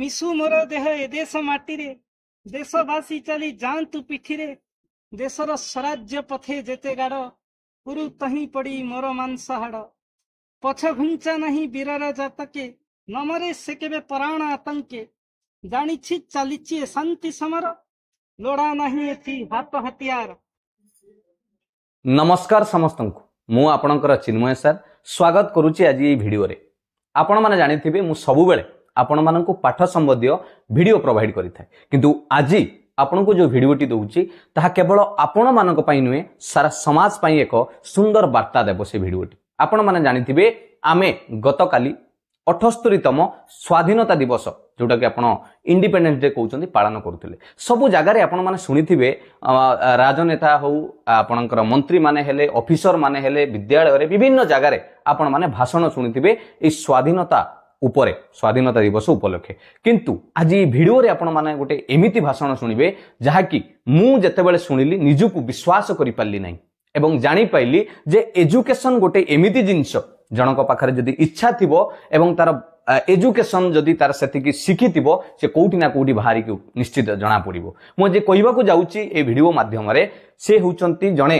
ମିଶୁ ମୋର ଦେହ ଏ ଦେଶ ମାଟିରେ ଦେଶବାସୀ ଚାଲି ଯାଆନ୍ତୁ ପିଠିରେ ଦେଶର ସ୍ୱରାଜ୍ୟ ପଥେ ଯେତେ ଗାଡ଼ ପୁରୁ ତହିଁ ପଡ଼ି ମୋର ମାଂସ ହାଡ଼ ପଛ ଘୁଞ୍ଚା ନାହିଁ ବୀରର ଜାତକେ ନମରେ ସେ କେବେ ପରାଣ ଆତଙ୍କେ ଜାଣିଛି ଚାଲିଛି ଏ ଶାନ୍ତି ସମର ଲୋଡ଼ା ନାହିଁ ଏଠି ହାତ ହତିଆର ନମସ୍କାର ସମସ୍ତଙ୍କୁ ମୁଁ ଆପଣଙ୍କର ଚିନ୍ମୟ ସାର୍ ସ୍ଵାଗତ କରୁଛି ଆଜି ଏଇ ଭିଡ଼ିଓରେ ଆପଣମାନେ ଜାଣିଥିବେ ମୁଁ ସବୁବେଳେ ଆପଣମାନଙ୍କୁ ପାଠ ସମ୍ବନ୍ଧୀୟ ଭିଡ଼ିଓ ପ୍ରୋଭାଇଡ଼୍ କରିଥାଏ କିନ୍ତୁ ଆଜି ଆପଣଙ୍କୁ ଯେଉଁ ଭିଡ଼ିଓଟି ଦେଉଛି ତାହା କେବଳ ଆପଣମାନଙ୍କ ପାଇଁ ନୁହେଁ ସାରା ସମାଜ ପାଇଁ ଏକ ସୁନ୍ଦର ବାର୍ତ୍ତା ଦେବ ସେ ଭିଡ଼ିଓଟି ଆପଣମାନେ ଜାଣିଥିବେ ଆମେ ଗତକାଲି ଅଠସ୍ତରୀତମ ସ୍ୱାଧୀନତା ଦିବସ ଯେଉଁଟାକି ଆପଣ ଇଣ୍ଡିପେଣ୍ଡେନ୍ସ ଡେ କହୁଛନ୍ତି ପାଳନ କରୁଥିଲେ ସବୁ ଜାଗାରେ ଆପଣମାନେ ଶୁଣିଥିବେ ରାଜନେତା ହେଉ ଆପଣଙ୍କର ମନ୍ତ୍ରୀମାନେ ହେଲେ ଅଫିସରମାନେ ହେଲେ ବିଦ୍ୟାଳୟରେ ବିଭିନ୍ନ ଜାଗାରେ ଆପଣମାନେ ଭାଷଣ ଶୁଣିଥିବେ ଏଇ ସ୍ୱାଧୀନତା উপরে স্বাধীনতা দিবস উপলক্ষে কিন্তু আজ এই ভিডিওরে আপনার গোটে এমিতি ভাষণ শুণবে যা কি মু যেতবে শুণিলি নিজকে বিশ্বাস করে পারি না এবং জাঁপারি যে এজুকেশন গোটে এমিতি জিনিস জনক পাখে যদি ইচ্ছা থিব এবং তার এজুকেশন যদি তার সেটিকি শিখিথিব সে কোটি না কোটি বাহারিকি নিশ্চিত জনা পড়িব মু যে কহিবাকু যাচ্ছি এই ভিডিও মাধ্যমে সে হচ্ছেন জনে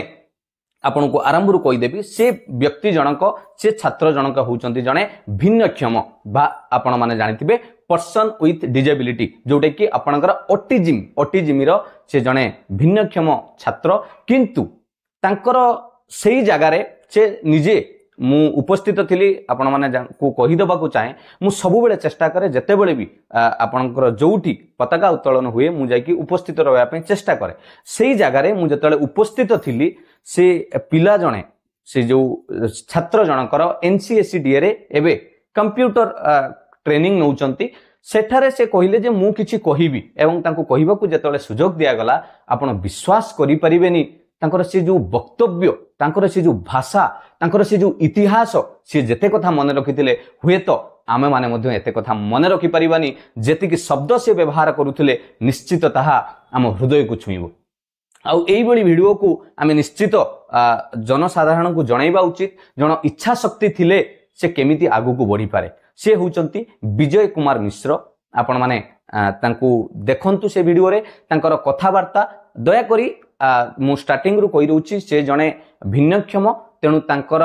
ଆପଣଙ୍କୁ ଆରମ୍ଭରୁ କହିଦେବି ସେ ବ୍ୟକ୍ତି ଜଣକ ସେ ଛାତ୍ର ଜଣକ ହେଉଛନ୍ତି ଜଣେ ଭିନ୍ନକ୍ଷମ ବା ଆପଣମାନେ ଜାଣିଥିବେ ପର୍ସନ୍ ୱିଥ୍ ଡିଜେବିଲିଟି ଯେଉଁଟାକି ଆପଣଙ୍କର ଅଟିଜିମ୍ ଅଟିଜିମ୍ର ସେ ଜଣେ ଭିନ୍ନକ୍ଷମ ଛାତ୍ର କିନ୍ତୁ ତାଙ୍କର ସେଇ ଜାଗାରେ ସେ ନିଜେ ମୁଁ ଉପସ୍ଥିତ ଥିଲି ଆପଣମାନେ କହିଦେବାକୁ ଚାହେଁ ମୁଁ ସବୁବେଳେ ଚେଷ୍ଟା କରେ ଯେତେବେଳେ ବି ଆପଣଙ୍କର ଯେଉଁଠି ପତାକା ଉତ୍ତୋଳନ ହୁଏ ମୁଁ ଯାଇକି ଉପସ୍ଥିତ ରହିବା ପାଇଁ ଚେଷ୍ଟା କରେ ସେଇ ଜାଗାରେ ମୁଁ ଯେତେବେଳେ ଉପସ୍ଥିତ ଥିଲି ସେ ପିଲା ଜଣେ ସେ ଯେଉଁ ଛାତ୍ର ଜଣଙ୍କର ଏନ୍ ସି ଡିଏରେ ଏବେ କମ୍ପ୍ୟୁଟର ଟ୍ରେନିଂ ନେଉଛନ୍ତି ସେଠାରେ ସେ କହିଲେ ଯେ ମୁଁ କିଛି କହିବି ଏବଂ ତାଙ୍କୁ କହିବାକୁ ଯେତେବେଳେ ସୁଯୋଗ ଦିଆଗଲା ଆପଣ ବିଶ୍ୱାସ କରିପାରିବେନି ତାଙ୍କର ସେ ଯେଉଁ ବକ୍ତବ୍ୟ ତାଙ୍କର ସେ ଯେଉଁ ଭାଷା ତାଙ୍କର ସେ ଯେଉଁ ଇତିହାସ ସିଏ ଯେତେ କଥା ମନେ ରଖିଥିଲେ ହୁଏତ ଆମେମାନେ ମଧ୍ୟ ଏତେ କଥା ମନେ ରଖିପାରିବାନି ଯେତିକି ଶବ୍ଦ ସେ ବ୍ୟବହାର କରୁଥିଲେ ନିଶ୍ଚିତ ତାହା ଆମ ହୃଦୟକୁ ଛୁଇଁବ ଆଉ ଏଇଭଳି ଭିଡ଼ିଓକୁ ଆମେ ନିଶ୍ଚିତ ଜନସାଧାରଣଙ୍କୁ ଜଣାଇବା ଉଚିତ ଜଣ ଇଚ୍ଛା ଶକ୍ତି ଥିଲେ ସେ କେମିତି ଆଗକୁ ବଢ଼ିପାରେ ସେ ହେଉଛନ୍ତି ବିଜୟ କୁମାର ମିଶ୍ର ଆପଣମାନେ ତାଙ୍କୁ ଦେଖନ୍ତୁ ସେ ଭିଡ଼ିଓରେ ତାଙ୍କର କଥାବାର୍ତ୍ତା ଦୟାକରି ମୁଁ ଷ୍ଟାର୍ଟିଂରୁ କହିଦେଉଛି ସେ ଜଣେ ଭିନ୍ନକ୍ଷମ ତେଣୁ ତାଙ୍କର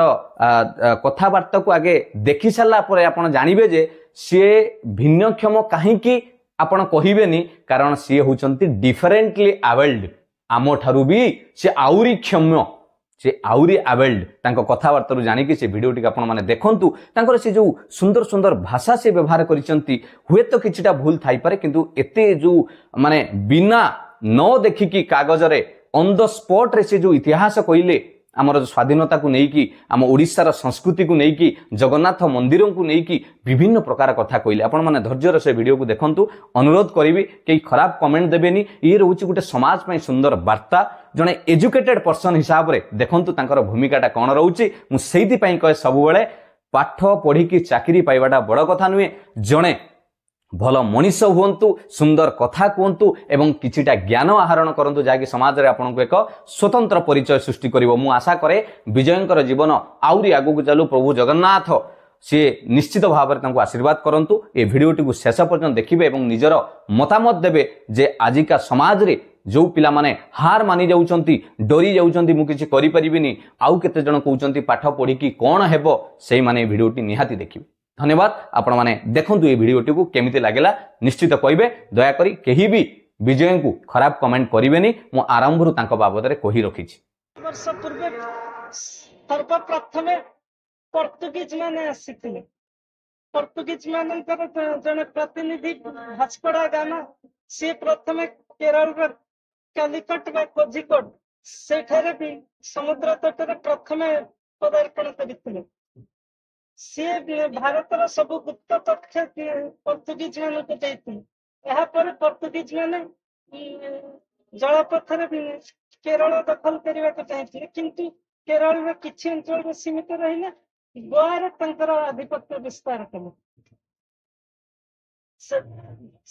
କଥାବାର୍ତ୍ତାକୁ ଆଗେ ଦେଖିସାରିଲା ପରେ ଆପଣ ଜାଣିବେ ଯେ ସିଏ ଭିନ୍ନକ୍ଷମ କାହିଁକି ଆପଣ କହିବେନି କାରଣ ସିଏ ହେଉଛନ୍ତି ଡିଫରେଣ୍ଟଲି ଆୱେଲ୍ଡ ଆମଠାରୁ ବି ସେ ଆହୁରି କ୍ଷମ୍ୟ ସେ ଆହୁରି ଆୱେଲ୍ଡ ତାଙ୍କ କଥାବାର୍ତ୍ତାରୁ ଜାଣିକି ସେ ଭିଡ଼ିଓଟିକୁ ଆପଣମାନେ ଦେଖନ୍ତୁ ତାଙ୍କର ସେ ଯେଉଁ ସୁନ୍ଦର ସୁନ୍ଦର ଭାଷା ସେ ବ୍ୟବହାର କରିଛନ୍ତି ହୁଏତ କିଛିଟା ଭୁଲ ଥାଇପାରେ କିନ୍ତୁ ଏତେ ଯେଉଁ ମାନେ ବିନା ନ ଦେଖିକି କାଗଜରେ ଅନ୍ ଦ ସ୍ପଟ୍ରେ ସେ ଯେଉଁ ଇତିହାସ କହିଲେ ଆମର ସ୍ୱାଧୀନତାକୁ ନେଇକି ଆମ ଓଡ଼ିଶାର ସଂସ୍କୃତିକୁ ନେଇକି ଜଗନ୍ନାଥ ମନ୍ଦିରଙ୍କୁ ନେଇକି ବିଭିନ୍ନ ପ୍ରକାର କଥା କହିଲେ ଆପଣମାନେ ଧୈର୍ଯ୍ୟର ସେ ଭିଡ଼ିଓକୁ ଦେଖନ୍ତୁ ଅନୁରୋଧ କରିବି କେହି ଖରାପ କମେଣ୍ଟ ଦେବେନି ଇଏ ରହୁଛି ଗୋଟେ ସମାଜ ପାଇଁ ସୁନ୍ଦର ବାର୍ତ୍ତା ଜଣେ ଏଜୁକେଟେଡ୍ ପର୍ସନ୍ ହିସାବରେ ଦେଖନ୍ତୁ ତାଙ୍କର ଭୂମିକାଟା କ'ଣ ରହୁଛି ମୁଁ ସେଇଥିପାଇଁ କହେ ସବୁବେଳେ ପାଠ ପଢ଼ିକି ଚାକିରି ପାଇବାଟା ବଡ଼ କଥା ନୁହେଁ ଜଣେ ଭଲ ମଣିଷ ହୁଅନ୍ତୁ ସୁନ୍ଦର କଥା କୁହନ୍ତୁ ଏବଂ କିଛିଟା ଜ୍ଞାନ ଆହରଣ କରନ୍ତୁ ଯାହାକି ସମାଜରେ ଆପଣଙ୍କୁ ଏକ ସ୍ୱତନ୍ତ୍ର ପରିଚୟ ସୃଷ୍ଟି କରିବ ମୁଁ ଆଶା କରେ ବିଜୟଙ୍କର ଜୀବନ ଆହୁରି ଆଗକୁ ଚାଲୁ ପ୍ରଭୁ ଜଗନ୍ନାଥ ସିଏ ନିଶ୍ଚିତ ଭାବରେ ତାଙ୍କୁ ଆଶୀର୍ବାଦ କରନ୍ତୁ ଏ ଭିଡ଼ିଓଟିକୁ ଶେଷ ପର୍ଯ୍ୟନ୍ତ ଦେଖିବେ ଏବଂ ନିଜର ମତାମତ ଦେବେ ଯେ ଆଜିକା ସମାଜରେ ଯେଉଁ ପିଲାମାନେ ହାର ମାନି ଯାଉଛନ୍ତି ଡରି ଯାଉଛନ୍ତି ମୁଁ କିଛି କରିପାରିବିନି ଆଉ କେତେ ଜଣ କହୁଛନ୍ତି ପାଠ ପଢ଼ିକି କ'ଣ ହେବ ସେଇମାନେ ଏ ଭିଡ଼ିଓଟି ନିହାତି ଦେଖିବେ ধন্যবাদ আপনার দেখুন এই ভিডিওটি কেমিতি লাগিলা নিশ্চিত কইবে দয়াকরি কেহি বি বিজয়ঙ্কু খারাপ কমেন্ট করবেনি মু আরম্ভরু তাঙ্ক বাবদরে কহি রাখিছি বর্ষ পূর্বে সর্বপ্রথমে পর্তুগিজ মানে আসিলে পর্তুগিজ মানকর জনে প্রতিনিধি ভাস্কড়া গামা সে প্রথমে কেরলর কালিকট বা কোজিকোড সেঠারে সমুদ্র তটরে প্রথমে পদার্পণ করেছিলেন ସିଏ ଭାରତର ସବୁ ଗୁପ୍ତ ତଥ୍ୟ ପର୍ତ୍ତୁଗୀଜ ମାନଙ୍କୁ ଦେଇଥିଲେ ଏହାପରେ ପର୍ତ୍ତୁଗୀଜ ମାନେ ଜଳପଥରେ କେରଳ ଦଖଲ କରିବାକୁ ଚାହିଁଥିଲେ କିନ୍ତୁ କେରଳର କିଛି ଅଞ୍ଚଳରେ ସୀମିତ ରହିଲେ ଗୋଆରେ ତାଙ୍କର ଆଧିପତ୍ୟ ବିସ୍ତାର କଲେ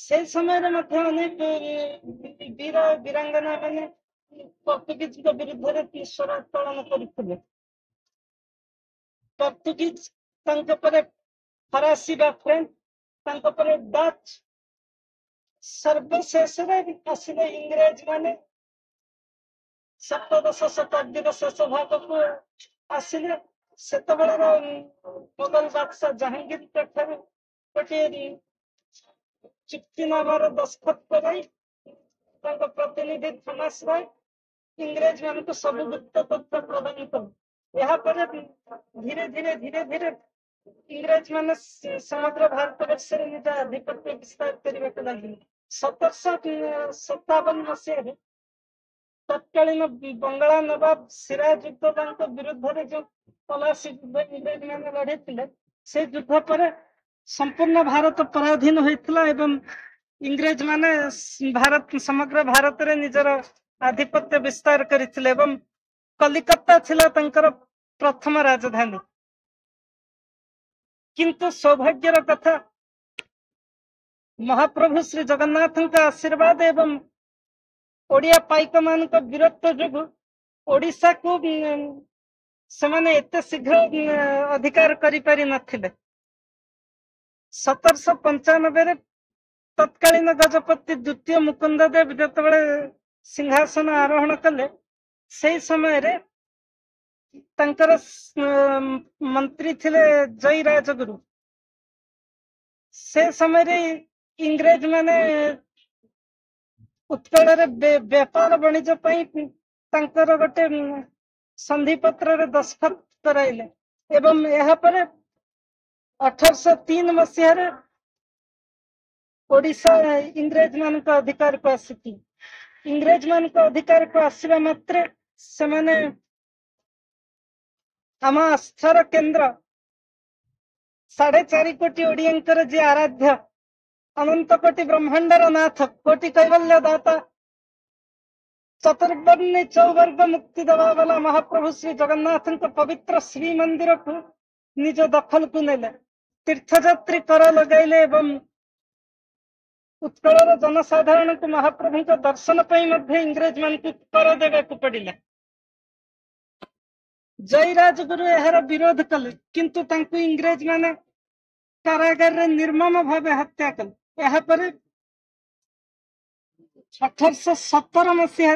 ସେ ସମୟରେ ମଧ୍ୟ ଅନେକ ବୀର ବୀରାଙ୍ଗନା ମାନେ ପର୍ତ୍ତୁଗୀଜଙ୍କ ବିରୁଦ୍ଧରେ ସ୍ୱର ଉତ୍ତୋଳନ କରିଥିଲେ ପର୍ତ୍ତୁଗୀଜ तंको परे फरासी का फ्रेंड तंको डच सर्वशेष रे विकसित इंग्रज माने सप्तदश शताब्दी का शेष भाग को आसिले सेतबेले रो मुगल बादशाह जहांगीर के ठर पटेरी चिट्ठी नामर दस्तखत करई तंको प्रतिनिधि थमास भाई इंग्रज मान को सब गुप्त तत्व प्रदान कर यहाँ पर धीरे धीरे धीरे धीरे इंग्रज मान समग्र भारत बर्षाधिपत्य विस्तार करने को सतरश सतावन मसीह तत्कालीन बंगला नवाब सिराज लड़े थे युद्ध पर संपूर्ण भारत पराधीन होता एवं इंग्रज मैंने भारत समग्र भारत आधिपत्य विस्तार कर प्रथम राजधानी किंतु सौभाग्यर कथा महाप्रभु श्री जगन्नाथ आशीर्वाद एवं ओडिया पाइक मान वीरत्व जो ओडा को सेते शीघ्र अधिकार कर सतरश पंचानबे तत्कालीन गजपति द्वितीय मुकुंद देव जो सिंहासन आरोहण कले समय मंत्री थे जय राजगुरु से समय इंग्रेज मैंने उत्कल व्यापार वणिज्य गोटे संधिपत्र दस्खत कर इंग्रेज मान अधिकार को आसिकी इंग्रेज मान अधिकार को आसवा मात्र से आम अस्थर केन्द्र साढ़े चार कोटी ओडिया जी आराध्य अनंत कोटी ब्रह्मांडर नाथ कोटी कैवल्य दाता चतुर्वर्णी चौवर्ग मुक्ति दवा वाला महाप्रभु श्री जगन्नाथ पवित्र श्री मंदिर को निज दखल को ने तीर्थजात्री कर लगे उत्कल जनसाधारण को महाप्रभु दर्शन इंग्रेज मान को कर देवा पड़ा जय राजगुरु यार विरोध कले किंतु इंग्रज मैंने कारागारे निर्मम भाव हत्या कले अठरश सतर मसीह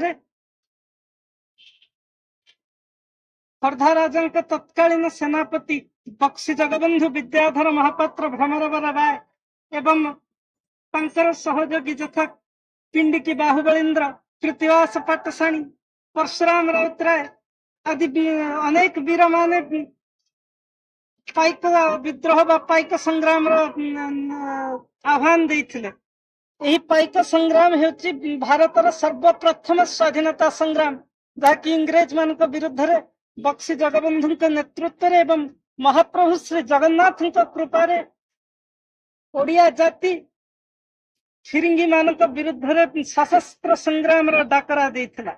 खर्धाराजा तत्कालीन सेनापति बक्सी जगबंधु विद्याधर महापात्र भ्रमरवर राय एवं तर सहयोगी जथा पिंडिकी बाहुबलींद्र कृतिवास पाटसाणी परशुराम राउतराय আদি অনেক বীর মানে পাইক বিদ্রোহ বা পাইক সংগ্রামর আহ্বান দিয়েছিলেন ଏହି ପାଇକ ସଂଗ୍ରାମ ହେଉଛି ଭାରତର ସର୍ବପ୍ରଥମ ସ୍ୱାଧୀନତା ସଂଗ୍ରାମ ଯାହାକି ଇଂରେଜ ମାନଙ୍କ ବିରୁଦ୍ଧରେ ବକ୍ସି ଜଗବନ୍ଧୁଙ୍କ ନେତୃତ୍ୱରେ ଏବଂ ମହାପ୍ରଭୁ ଶ୍ରୀ ଜଗନ୍ନାଥଙ୍କ କୃପାରେ ଓଡ଼ିଆ ଜାତି ଫିରିଙ୍ଗି ମାନଙ୍କ ବିରୁଦ୍ଧରେ ସଶସ୍ତ୍ର ସଂଗ୍ରାମର ଡାକରା ଦେଇଥିଲା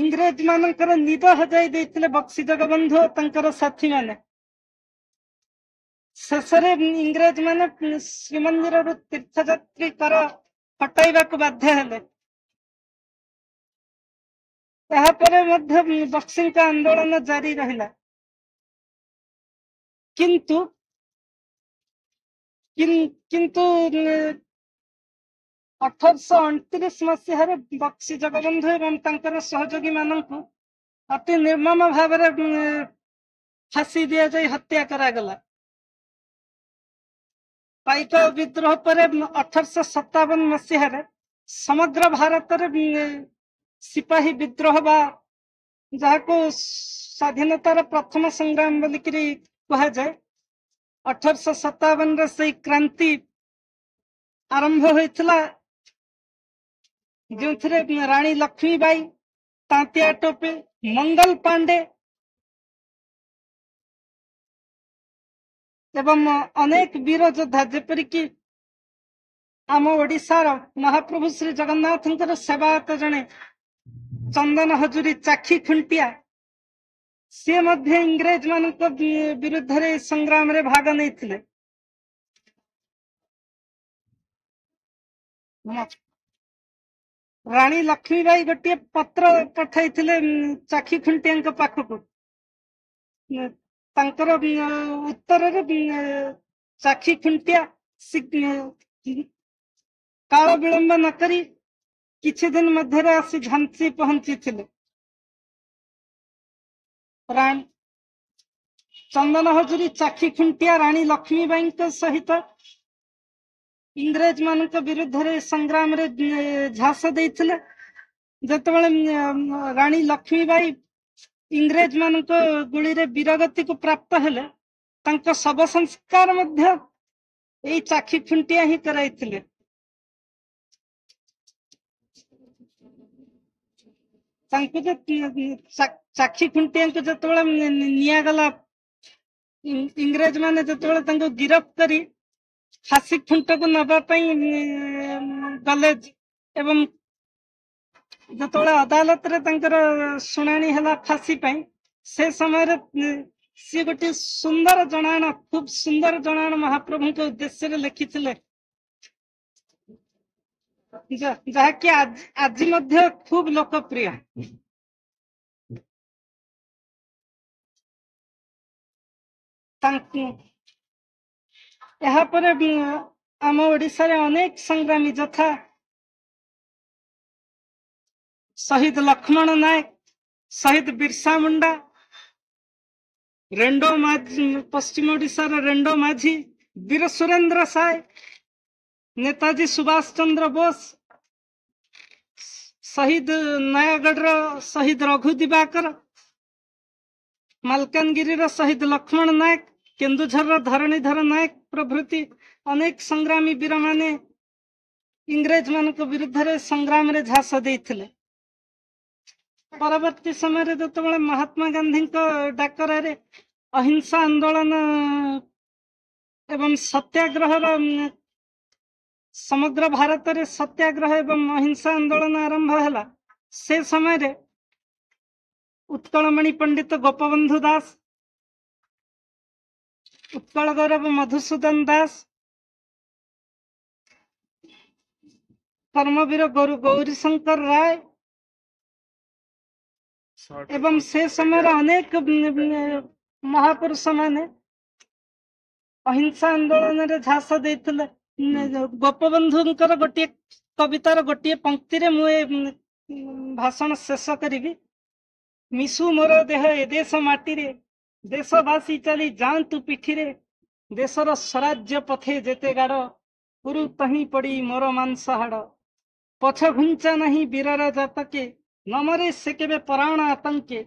इंग्रज मान हजाई देते बक्सि जगबंधु साथी मान शेष इंग्रज मान श्रीमंदिर तीर्थजात्री कर हटावा को बाध्यपर बक्सी का आंदोलन जारी रहा किंतु किंतु ଅଠରଶହ ଅଣତିରିଶ ମସିହାରେ ବକ୍ସି ଜଗବନ୍ଧୁ ଏବଂ ତାଙ୍କର ସହଯୋଗୀ ମାନଙ୍କୁ ଅତି ନିର୍ମମ ଭାବରେ ଫାଶୀ ଦିଆଯାଇ ହତ୍ୟା କରାଗଲା ପାଇକ ବିଦ୍ରୋହ ପରେ ଅଠରଶହ ସତାବନ ମସିହାରେ ସମଗ୍ର ଭାରତରେ ସିପାହୀ ବିଦ୍ରୋହ ବା ଯାହାକୁ ସ୍ଵାଧୀନତାର ପ୍ରଥମ ସଂଗ୍ରାମ ବୋଲିକିରି କୁହାଯାଏ ଅଠରଶହ ସତାବନରେ ସେଇ କ୍ରାନ୍ତି ଆରମ୍ଭ ହୋଇଥିଲା राणी रानी लक्ष्मीबाई तांतिया हाँ। टोपे मंगल पांडे एवं अनेक वीर योद्धा जेपरिक आम ओडार महाप्रभु श्री जगन्नाथ सेवायत जड़े चंदन हजूरी चाखी खुंटिया सी मध्य इंग्रेज मान विरुद्ध संग्राम रे भाग नहीं राणी लक्ष्मी बाई गोटे पत्र पठाई चाखी खुंटिया पाखक उत्तर चाखी खुंटिया काल विलंब नक किदिन मध्य झांसी पहुंची थे चंदन हजूरी चाखी खुंटिया राणी लक्ष्मी बाई सहित इंग्रज मान विरुद्ध संग्राम झाँस दे जत राणी लक्ष्मीबाई इंग्रज मान गुड़ी वीरगति को प्राप्त हेले शव संस्कार चाखी फुंटिया ही कर चाखी खुंटिया जो निगला इंग्रज मान जो गिरफ्त करी ଶାସି ଠୁଣ୍ଟକୁ ନେବା ପାଇଁ ଗଲେ ଏବଂ ଯେତେବେଳେ ଅଦାଲତରେ ତାଙ୍କର ଶୁଣାଣି ହେଲା ଫାଶୀ ପାଇଁ ସେ ସମୟରେ ସିଏ ଗୋଟିଏ ସୁନ୍ଦର ଜଣାଣ ଖୁବ ସୁନ୍ଦର ଜଣାଣ ମହାପ୍ରଭୁଙ୍କ ଉଦ୍ଦେଶ୍ୟରେ ଲେଖିଥିଲେ ଯାହାକି ଆଜି ମଧ୍ୟ ଖୁବ ଲୋକପ୍ରିୟ ତାଙ୍କୁ यहाँ आम ओडार अनेक संग्रामी जथा शहीद लक्ष्मण नायक शहीद बिरसा मुंडा रेणो पश्चिम ओडार रेणो माझी वीर सुरेन्द्र साय नेताजी सुभाष चंद्र बोस शहीद नयगढ़ शहीद रघु दिवाकर मलकानगि शहीद लक्ष्मण नायक କେନ୍ଦୁଝରର ଧରଣୀଧର ନାୟକ ପ୍ରଭୃତି ଅନେକ ସଂଗ୍ରାମୀ ବୀରମାନେ ଇଂରେଜମାନଙ୍କ ବିରୁଦ୍ଧରେ ସଂଗ୍ରାମରେ ଝାସ ଦେଇଥିଲେ ପରବର୍ତ୍ତୀ ସମୟରେ ଯେତେବେଳେ ମହାତ୍ମା ଗାନ୍ଧୀଙ୍କ ଡାକରାରେ ଅହିଂସା ଆନ୍ଦୋଳନ ଏବଂ ସତ୍ୟାଗ୍ରହର ସମଗ୍ର ଭାରତରେ ସତ୍ୟାଗ୍ରହ ଏବଂ ଅହିଂସା ଆନ୍ଦୋଳନ ଆରମ୍ଭ ହେଲା ସେ ସମୟରେ ଉତ୍କଳମଣି ପଣ୍ଡିତ ଗୋପବନ୍ଧୁ ଦାସ ଉତ୍ପଳ ଗୌରବ ମଧୁସୂଦନ ଦାସ ପରମବୀର ଗୁରୁ ଗୌରୀ ଶଙ୍କର ରାୟ ଏବଂ ସେ ସମୟରେ ଅନେକ ମହାପୁରୁଷ ମାନେ ଅହିଂସା ଆନ୍ଦୋଳନରେ ଝାସ ଦେଇଥିଲେ ଗୋପବନ୍ଧୁଙ୍କର ଗୋଟିଏ କବିତାର ଗୋଟିଏ ପଙ୍କ୍ତିରେ ମୁଁ ଏ ଭାଷଣ ଶେଷ କରିବି ମିଶୁ ମୋର ଦେହ ଏ ଦେଶ ମାଟିରେ ଦେଶବାସୀ ଚାଲି ଯାଆନ୍ତୁ ପିଠିରେ ଦେଶର ସ୍ୱରାଜ୍ୟ ପଥେ ଯେତେ ଗାଡ଼ ଉରୁ ତହିଁ ପଡ଼ି ମୋର ମାଂସ ହାଡ଼ ପଛ ଘୁଞ୍ଚା ନାହିଁ ବୀରର ଜାତକେ ନମରେ ସେ କେବେ ପରାଣ ଆତଙ୍କେ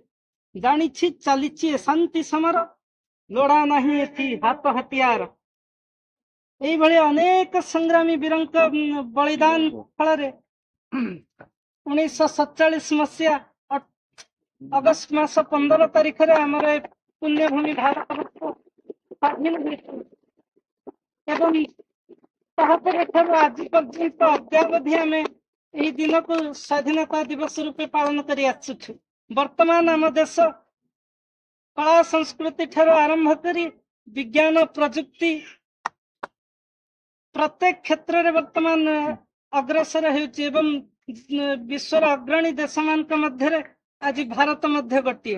ଜାଣିଛି ଚାଲିଛି ଶାନ୍ତି ସମର ଲୋଡ଼ା ନାହିଁ ଏଠି ହାତ ହତିଆର ଏଇଭଳି ଅନେକ ସଂଗ୍ରାମୀ ବୀରଙ୍କ ବଳିଦାନ ଫଳରେ ଉଣେଇଶହ ସତଚାଳିଶ ମସିହା ଅଗଷ୍ଟ ମାସ ପନ୍ଦର ତାରିଖରେ ଆମର पुण्यभूमि स्वाधीनता दिवस रूप पालन कर बर्तमान आम देश कला संस्कृति ठार आरंभ कर विज्ञान प्रजुक्ति प्रत्येक क्षेत्र में वर्तमान अग्रसर हो विश्व अग्रणी देश मान आज भारत मध्य गोटे